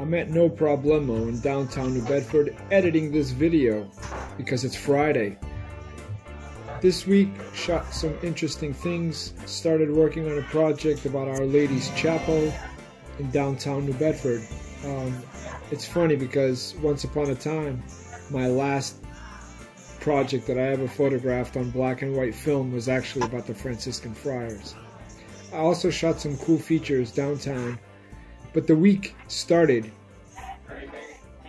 at No Problemo in downtown New Bedford editing this video because it's Friday. This week, shot some interesting things, started working on a project about Our Lady's Chapel in downtown New Bedford. Um, it's funny because once upon a time, my last project that I ever photographed on black and white film was actually about the Franciscan Friars. I also shot some cool features downtown, but the week started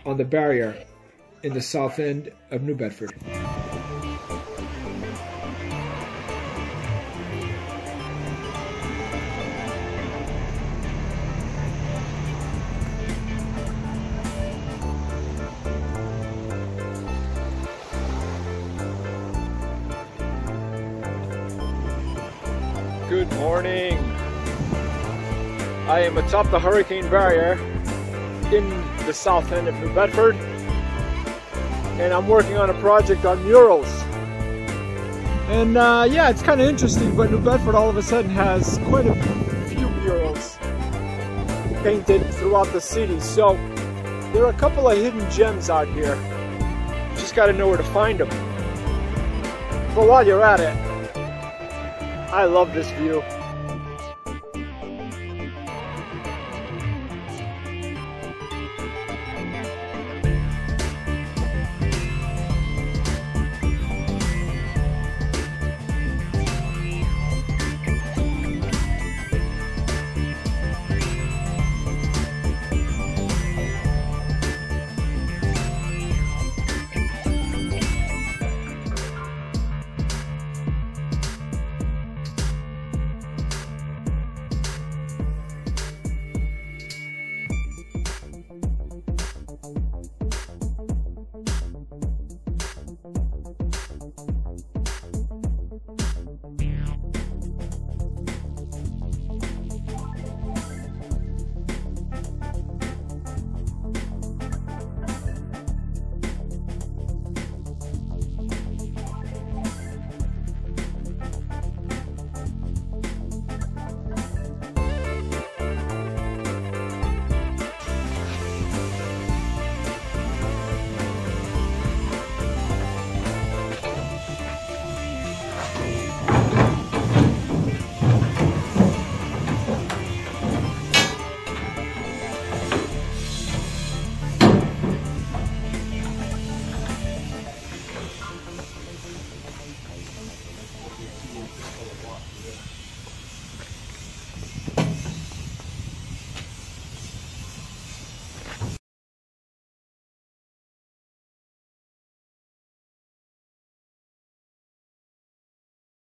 on the barrier in the south end of New Bedford. Good morning. I am atop the hurricane barrier in the south end of New Bedford and I'm working on a project on murals. And uh, yeah, it's kind of interesting, but New Bedford all of a sudden has quite a few murals painted throughout the city. So there are a couple of hidden gems out here. Just got to know where to find them. But while you're at it, I love this view.